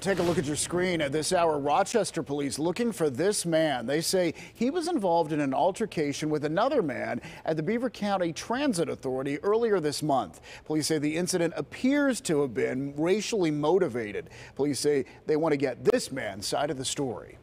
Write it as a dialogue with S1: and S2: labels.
S1: Take a look at your screen. At this hour, Rochester police looking for this man. They say he was involved in an altercation with another man at the Beaver County Transit Authority earlier this month. Police say the incident appears to have been racially motivated. Police say they want to get this man's side of the story.